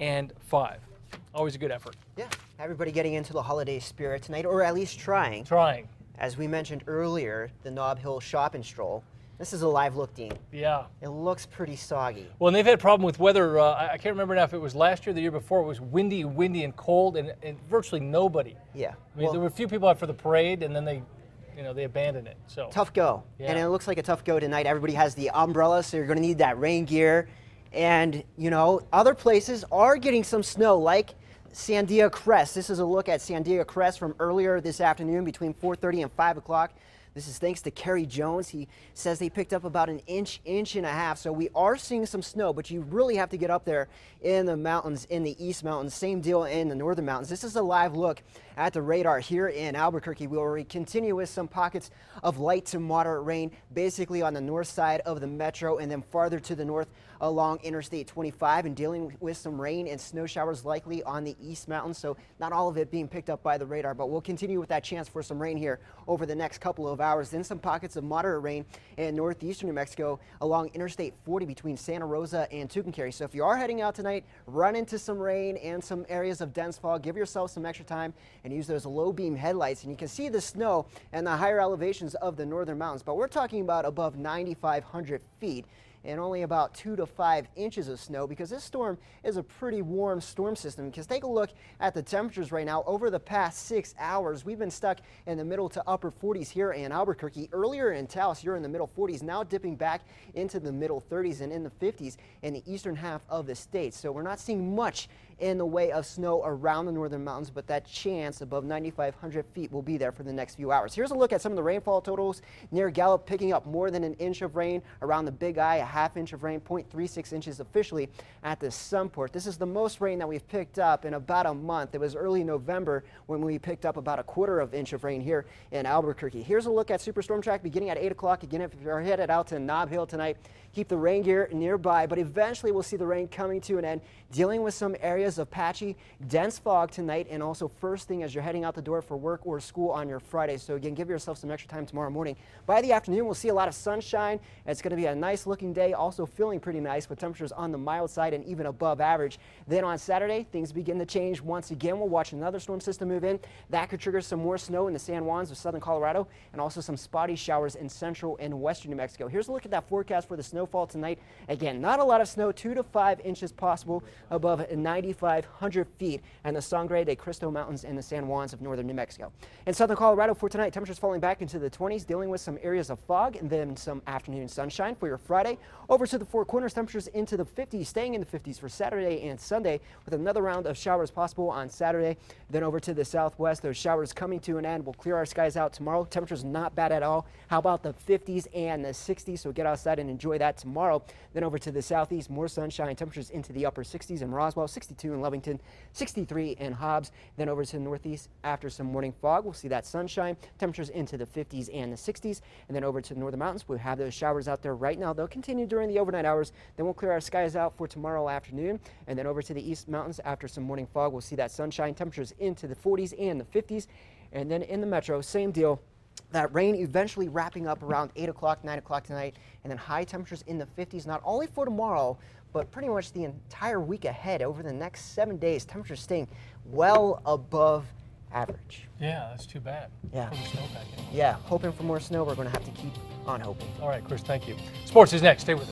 and 5. Always a good effort. Yeah, everybody getting into the holiday spirit tonight, or at least trying. Trying. As we mentioned earlier, the Nob Hill Shop and Stroll. This is a live look, Dean. Yeah. It looks pretty soggy. Well, and they've had a problem with weather. Uh, I can't remember now if it was last year or the year before. It was windy, windy, and cold, and, and virtually nobody. Yeah. I mean, well, there were a few people out for the parade, and then they, you know, they abandoned it. So tough go. Yeah. And it looks like a tough go tonight. Everybody has the umbrella, so you're going to need that rain gear. And, you know, other places are getting some snow, like Sandia Crest. This is a look at Sandia Crest from earlier this afternoon between 4.30 and 5 o'clock. This is thanks to Kerry Jones. He says they picked up about an inch, inch and a half. So we are seeing some snow, but you really have to get up there in the mountains, in the East Mountains. Same deal in the Northern Mountains. This is a live look at the radar here in Albuquerque. We will continue with some pockets of light to moderate rain, basically on the north side of the metro and then farther to the north along Interstate 25 and dealing with some rain and snow showers likely on the East Mountains. So not all of it being picked up by the radar, but we'll continue with that chance for some rain here over the next couple of hours. Then some pockets of moderate rain in northeastern New Mexico along Interstate 40 between Santa Rosa and Tucumcari. So if you are heading out tonight, run into some rain and some areas of dense fog. Give yourself some extra time and use those low beam headlights. And you can see the snow and the higher elevations of the northern mountains, but we're talking about above 9,500 feet and only about two to five inches of snow because this storm is a pretty warm storm system. Because take a look at the temperatures right now. Over the past six hours, we've been stuck in the middle to upper 40s here in Albuquerque. Earlier in Taos, you're in the middle 40s, now dipping back into the middle 30s and in the 50s in the eastern half of the state. So we're not seeing much in the way of snow around the northern mountains, but that chance above 9,500 feet will be there for the next few hours. Here's a look at some of the rainfall totals near Gallup, picking up more than an inch of rain around the Big I, half inch of rain, 0.36 inches officially at the Sunport. This is the most rain that we've picked up in about a month. It was early November when we picked up about a quarter of inch of rain here in Albuquerque. Here's a look at Superstorm Track beginning at 8 o'clock. Again, if you're headed out to Nob Hill tonight, keep the rain gear nearby, but eventually we'll see the rain coming to an end, dealing with some areas of patchy, dense fog tonight, and also first thing as you're heading out the door for work or school on your Friday. So again, give yourself some extra time tomorrow morning. By the afternoon, we'll see a lot of sunshine. It's going to be a nice looking day, also feeling pretty nice with temperatures on the mild side and even above average. Then on Saturday, things begin to change once again. We'll watch another storm system move in. That could trigger some more snow in the San Juans of southern Colorado and also some spotty showers in central and western New Mexico. Here's a look at that forecast for the snowfall tonight. Again, not a lot of snow, two to five inches possible above 9,500 feet and the Sangre de Cristo Mountains and the San Juans of northern New Mexico. In southern Colorado for tonight, temperatures falling back into the 20s, dealing with some areas of fog and then some afternoon sunshine for your Friday. Over to the Four Corners, temperatures into the 50s, staying in the 50s for Saturday and Sunday with another round of showers possible on Saturday. Then over to the southwest, those showers coming to an end. We'll clear our skies out tomorrow. Temperatures not bad at all. How about the 50s and the 60s? So get outside and enjoy that tomorrow. Then over to the southeast, more sunshine. Temperatures into the upper 60s in Roswell, 62 in Lovington, 63 in Hobbs. Then over to the northeast after some morning fog, we'll see that sunshine. Temperatures into the 50s and the 60s. And then over to the northern mountains, we'll have those showers out there right now. They'll continue during the overnight hours. Then we'll clear our skies out for tomorrow afternoon. And then over to the east mountains after some morning fog, we'll see that sunshine. Temperatures into the 40s and the 50s. And then in the metro, same deal. That rain eventually wrapping up around 8 o'clock, 9 o'clock tonight, and then high temperatures in the 50s, not only for tomorrow, but pretty much the entire week ahead over the next seven days. Temperatures staying well above average. Yeah, that's too bad. Yeah. Yeah, hoping for more snow. We're going to have to keep on hoping. All right, Chris, thank you. Sports is next. Stay with us.